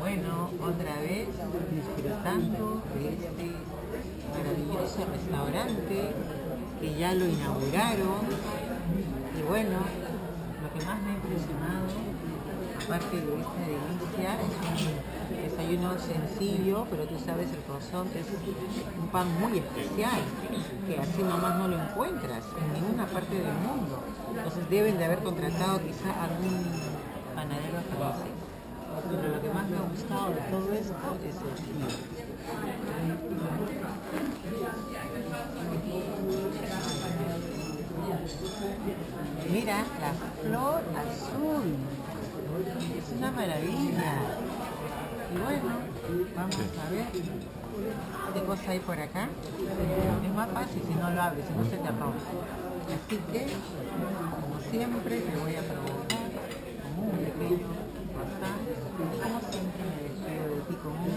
Bueno, otra vez disfrutando de este maravilloso restaurante que ya lo inauguraron. Y bueno, lo que más me ha impresionado, aparte de esta delicia, desayuno sencillo, pero tú sabes el croissant es un pan muy especial, que así nomás no lo encuentras en ninguna parte del mundo. Entonces deben de haber contratado quizá algún panadero francés. Pero lo que más me ha gustado de todo esto es el frío. Mira, la flor azul. Es una maravilla. Y bueno, vamos a ver qué cosa hay por acá. Es más fácil si no lo abres, si no se te arroja. Así que, como siempre, te voy a provocar como un pequeño croissant. Como siempre me despido de ti con un...